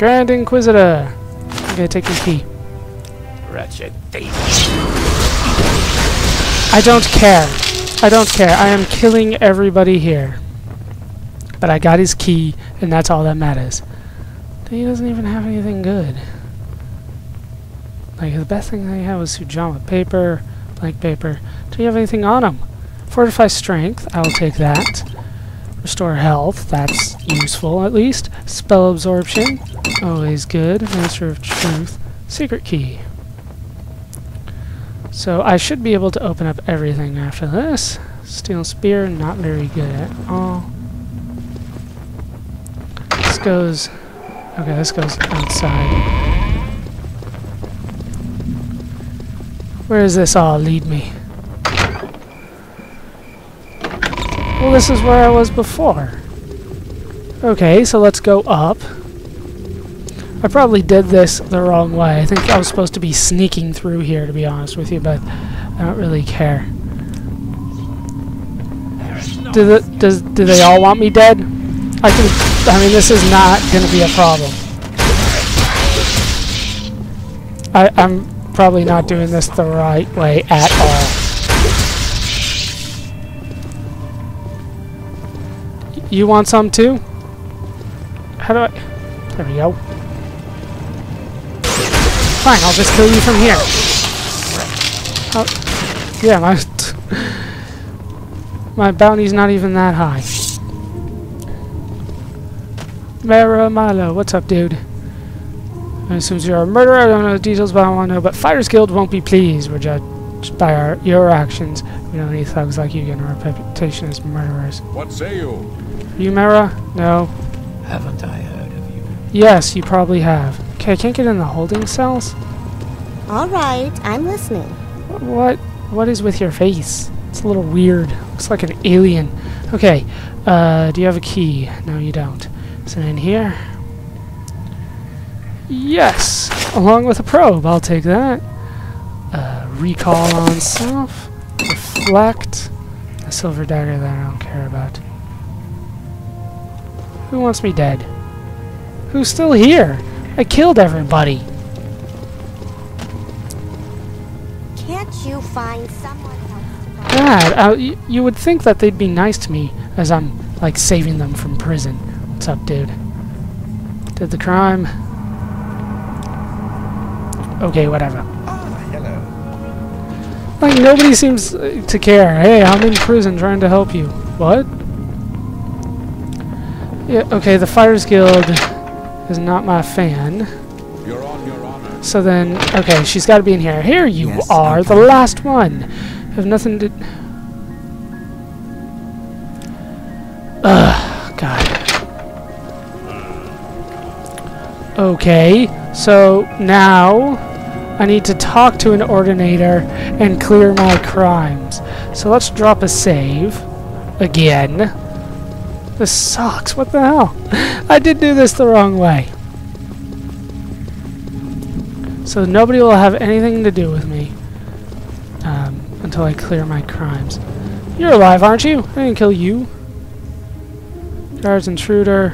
Grand Inquisitor. I'm gonna take your key. Wretched thief. I don't care. I don't care. I am killing everybody here. But I got his key, and that's all that matters. He doesn't even have anything good. Like, the best thing I had was Sujama paper, blank paper. Do you have anything on him? Fortify strength, I'll take that. Restore health, that's useful at least. Spell absorption, always good. Master of truth, secret key. So I should be able to open up everything after this. Steel spear, not very good at all. This goes... Okay, this goes outside. Where does this all lead me? Well, this is where I was before. Okay, so let's go up. I probably did this the wrong way. I think I was supposed to be sneaking through here, to be honest with you, but I don't really care. Do, the, does, do they all want me dead? I can... I mean, this is not going to be a problem. I, I'm probably not doing this the right way at all. You want some too? How do I... There we go. Fine, I'll just kill you from here. Oh, yeah, my... my bounty's not even that high. Mehra Milo, what's up, dude? I assume you're a murderer. I don't know the details, but I want to know. But Fighters Guild won't be pleased. We're judged by our your actions. We don't need thugs like you getting a reputation as murderers. What say you? Are you Mehra? No. Haven't I heard of you? Yes, you probably have. Okay, I can't get in the holding cells. All right, I'm listening. What? What is with your face? It's a little weird. Looks like an alien. Okay. Uh, do you have a key? No, you don't. Is it in here? Yes, along with a probe. I'll take that. Uh, recall on self. Reflect. A silver dagger that I don't care about. Who wants me dead? Who's still here? I killed everybody. Can't you find someone else to? God, uh, y- you would think that they'd be nice to me as I'm, like, saving them from prison. What's up, dude? Did the crime. Okay, whatever. Ah. Like, nobody seems uh, to care. Hey, I'm in prison trying to help you. What? Yeah, okay, the Fighters Guild is not my fan. You're on your honor. So then, okay, she's got to be in here. Here you Yes, are, the last one. Have nothing to. Ugh, God. Okay, so now I need to talk to an ordinator and clear my crimes. So let's drop a save again. This sucks. What the hell? I did do this the wrong way. So nobody will have anything to do with me um, until I clear my crimes. You're alive, aren't you? I didn't kill you. Guards intruder.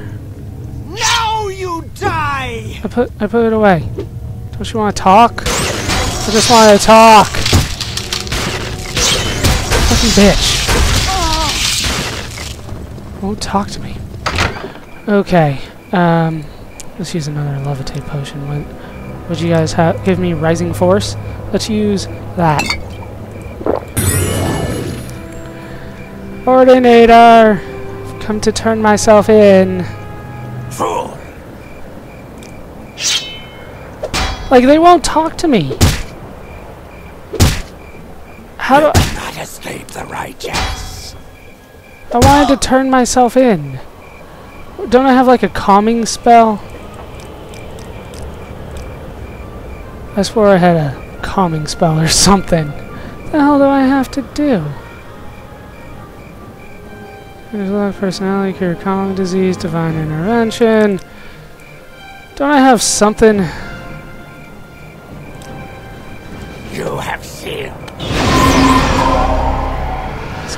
Now you die! I put I put it away. Don't you want to talk? I just want to talk. Fucking bitch. Won't talk to me. Okay. Um, let's use another levitate potion. What would you guys have? Give me rising force. Let's use that. Ordinator, I've come to turn myself in. Fool! Like they won't talk to me. How do I? Not escape the righteous. I wanted to turn myself in. Don't I have like a calming spell? I swore I had a calming spell or something. What The hell do I have to do? There's a lot of personality, cure calming disease, divine intervention. Don't I have something?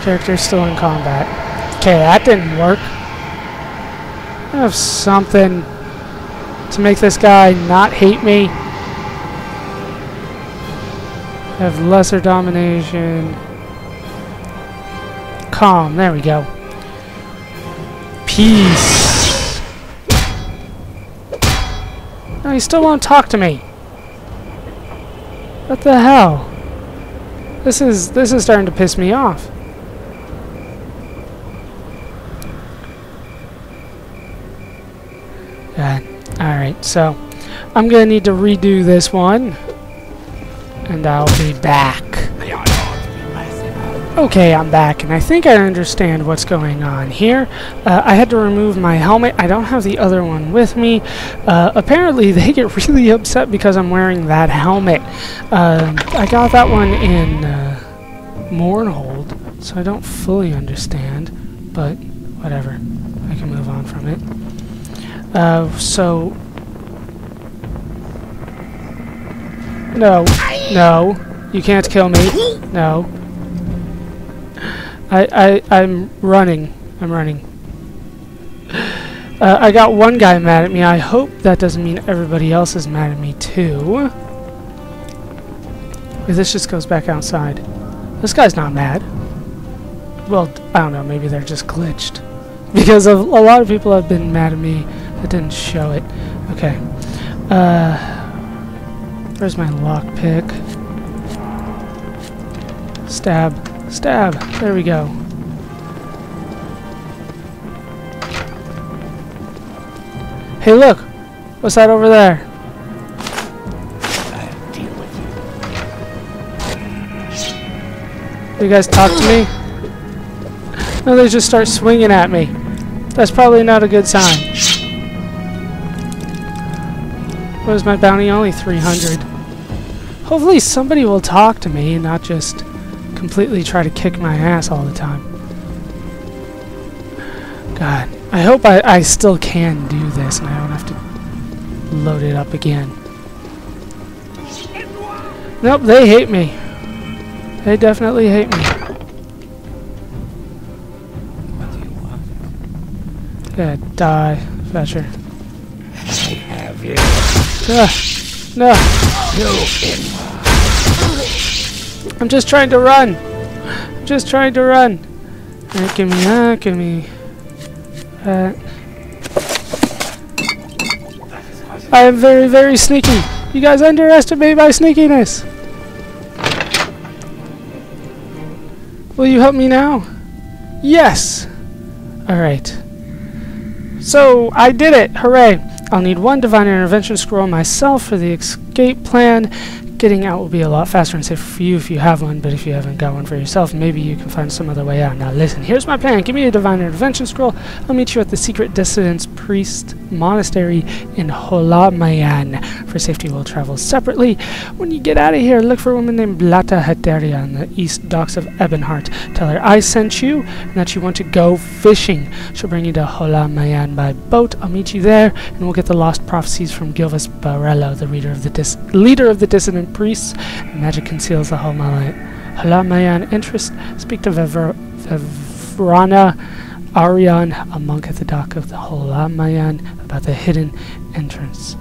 This character's still in combat. Okay, that didn't work. I have something. to make this guy not hate me. Have lesser domination. Calm, there we go. Peace. No, he still won't talk to me. What the hell? This is this is starting to piss me off. Yeah. Alright, so I'm gonna need to redo this one. And I'll be back. To. Okay, I'm back, and I think I understand what's going on here. Uh, I had to remove my helmet. I don't have the other one with me. Uh, apparently, they get really upset because I'm wearing that helmet. Um I got that one in uh, Mournhold, so I don't fully understand, but whatever. I can move on from it. Uh, so... No. No. You can't kill me. No. I, I, I'm running. I'm running. Uh, I got one guy mad at me. I hope that doesn't mean everybody else is mad at me too. This just goes back outside. This guy's not mad. Well, I don't know. Maybe they're just glitched. Because a lot of people have been mad at me that didn't show it. Okay. Uh, where's my lockpick? Stab. Stab. There we go. Hey, look! What's that over there? I'll deal with you. You guys talk to me? No, they just start swinging at me. That's probably not a good sign. What is my bounty? Only 300. Hopefully somebody will talk to me and not just completely try to kick my ass all the time. God, I hope I, I still can do this and I don't have to load it up again. Nope, they hate me. They definitely hate me. Yeah, die, Fetcher. Ah, no, I'm just trying to run. I'm just trying to run. Alright, give me that, give me that. I am very, very sneaky. You guys underestimate my sneakiness. Will you help me now? Yes! Alright. So, I did it! Hooray! I'll need one Divine Intervention Scroll myself for the escape plan. Getting out will be a lot faster and safer for you if you have one, but if you haven't got one for yourself, maybe you can find some other way out. Now listen, here's my plan. Give me a Divine Intervention Scroll. I'll meet you at the Secret Dissidence Priest Monastery in Holamayan. For safety, we'll travel separately. When you get out of here, look for a woman named Blatta Hateria on the east docks of Ebonheart. Tell her I sent you and that you want to go fishing. She'll bring you to Holamayan by boat. I'll meet you there, and we'll get the lost prophecies from Gilvas Barelo, the leader of the leader of the dissident priests. Magic conceals the Holamayan Holamayan interest. Speak to Vevra- Vevrana Arian, a monk at the dock of the Holamayan, about the hidden entrance.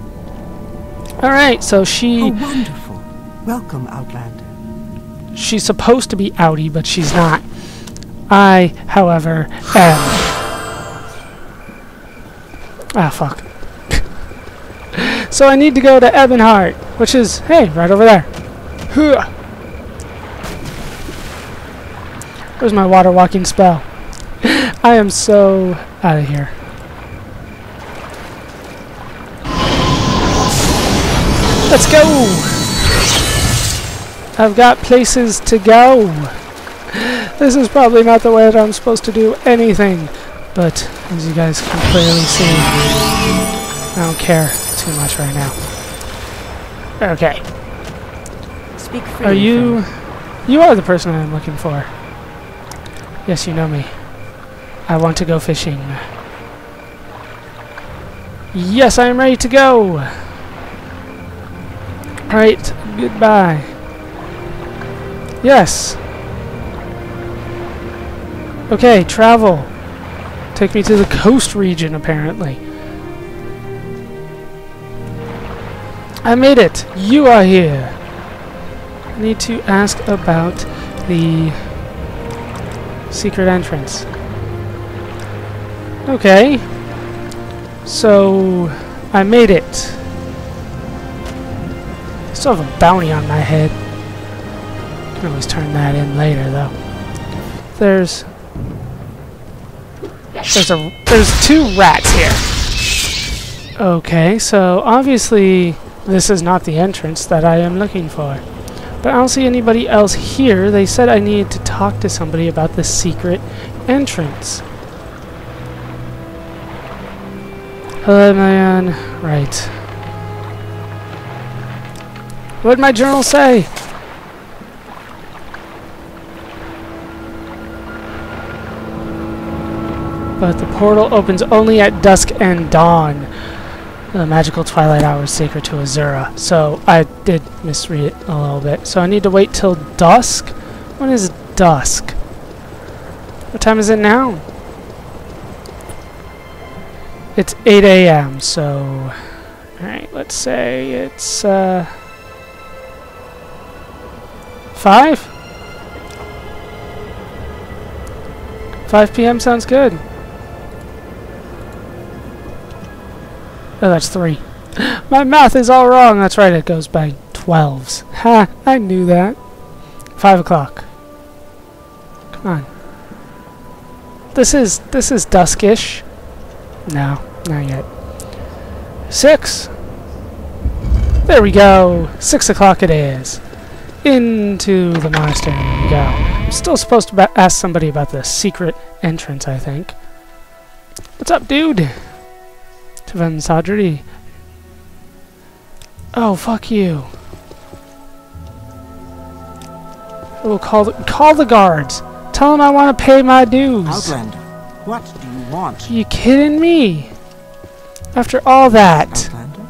Alright, so she Oh, wonderful. Welcome, Outlander. she's supposed to be outie, but she's not. I, however, am. Ah, fuck. so I need to go to Ebonheart, which is, hey, right over there. Where's my water walking spell? I am so out of here. Let's go! I've got places to go. This is probably not the way that I'm supposed to do anything, but as you guys can clearly see, I don't care too much right now. Okay, Speak freely. are you... You are the person I'm looking for. Yes, you know me. I want to go fishing. Yes, I am ready to go! Alright, goodbye. Yes. Okay, travel. Take me to the coast region, apparently. I made it! You are here! I need to ask about the secret entrance. Okay. So, I made it. I still have a bounty on my head. Can always turn that in later, though. There's... There's a... There's two rats here. Okay, so obviously this is not the entrance that I am looking for. But I don't see anybody else here. They said I needed to talk to somebody about the secret entrance. Hello, man. Right. What'd my journal say? But the portal opens only at dusk and dawn. The magical twilight hour is sacred to Azura. So I did misread it a little bit. So I need to wait till dusk? When is dusk? What time is it now? It's 8 a.m. So, alright, let's say it's uh, 5? 5 p.m. sounds good. Oh, that's 3. My math is all wrong. That's right, it goes by 12s. Ha, I knew that. 5 o'clock. Come on. This is, this is duskish. No, not yet. 6! There we go! 6 o'clock it is. Into the monastery we go. I'm still supposed to ask somebody about the secret entrance, I think. What's up, dude? Tavan Sadri. Oh, fuck you. Oh, call the, call the guards. Tell them I want to pay my dues. Outlander, what do you want? Are you kidding me? After all that. Outlander?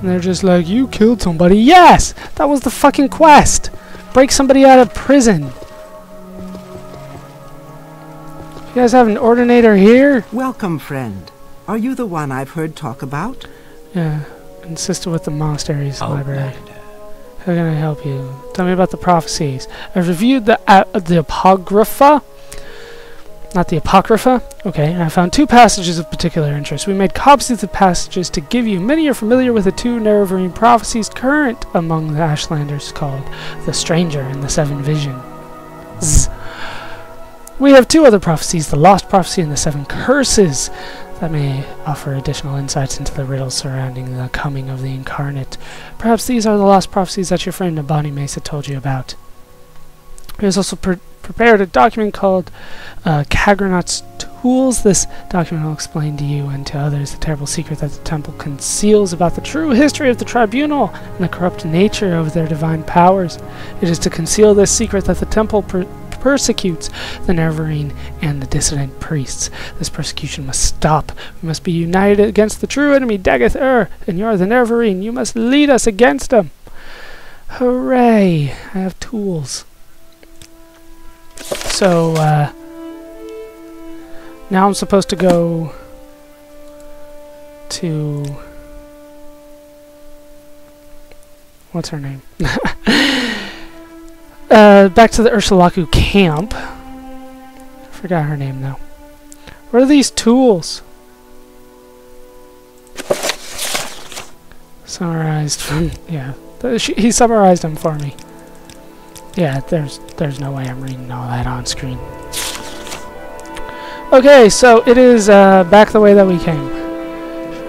And they're just like, you killed somebody. Yes! That was the fucking quest! Break somebody out of prison. You guys have an ordinator here? Welcome, friend. Are you the one I've heard talk about? Yeah. and sister with the monastery's library. Outlander. How can I help you? Tell me about the prophecies. I've reviewed the uh, the apocrypha. Not the apocrypha. Okay, and I found two passages of particular interest. We made copies of the passages to give you. Many are familiar with the two Nerevarine prophecies current among the Ashlanders called the Stranger and the Seven Visions. We have two other prophecies, the Lost Prophecy and the Seven Curses, that may offer additional insights into the riddles surrounding the coming of the Incarnate. Perhaps these are the lost prophecies that your friend Nibani Maesa told you about. He has also pre- prepared a document called uh, Kagrenac's Tools. This document will explain to you and to others the terrible secret that the temple conceals about the true history of the tribunal and the corrupt nature of their divine powers. It is to conceal this secret that the temple persecutes the Nerevarine and the dissident priests. This persecution must stop. We must be united against the true enemy, Dagoth Ur, and you are the Nerevarine. You must lead us against him. Hooray! I have tools. So, uh, now I'm supposed to go to. What's her name? uh, back to the Urshilaku camp. Forgot her name though. What are these tools? Summarized yeah. she- He summarized them for me. Yeah, there's there's no way I'm reading all that on screen. Okay, so it is uh, back the way that we came.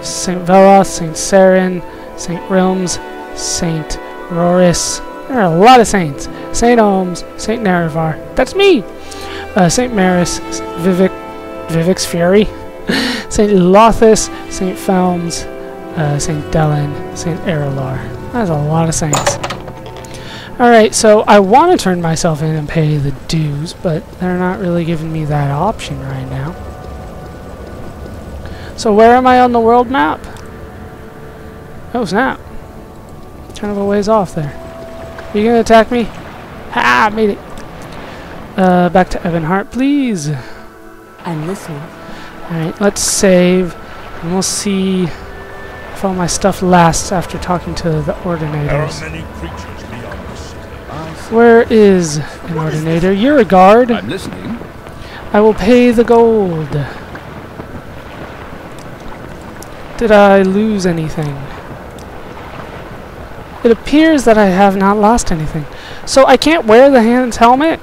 St. Veloth, St. Seryn, St. Rilms, St. Roris. There are a lot of saints. St. Olms, St. Nerevar. That's me! Uh, St. Meris, Vivec, Vivec's Fury, St. Llothis, St. Felms, uh, St. Delyn, St. Aralor. That's a lot of saints. Alright, so I want to turn myself in and pay the dues, but they're not really giving me that option right now. So where am I on the world map? Oh snap. Kind of a ways off there. Are you gonna attack me? Ha! Made it. Uh, back to Ebonheart, please. I'm listening. Alright, let's save, and we'll see if all my stuff lasts after talking to the There are ordinators. many creatures beyond the city. Where is an ordinator? You're a guard. I'm listening. I will pay the gold. Did I lose anything? It appears that I have not lost anything. So I can't wear the hand's helmet?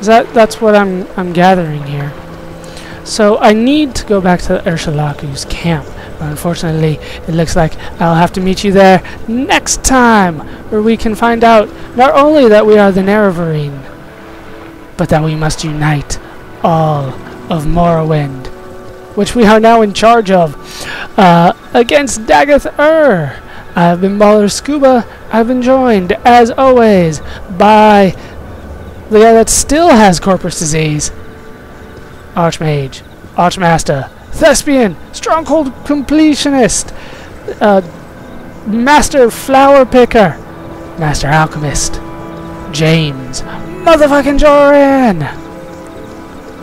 Is that that's what I'm I'm gathering here. So I need to go back to Urshilaku's camp. But unfortunately, it looks like I'll have to meet you there next time, where we can find out not only that we are the Nerevarine, but that we must unite all of Morrowind, which we are now in charge of, uh, against Dagoth Ur. I have been Baller Scuba. I've been joined, as always, by the guy that still has Corprus Disease, Archmage, Archmaster, Thespian, Stronghold Completionist, uh, Master Flower Picker, Master Alchemist, James, Motherfucking Doran!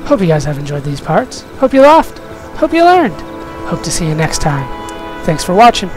Hope you guys have enjoyed these parts. Hope you laughed. Hope you learned. Hope to see you next time. Thanks for watching.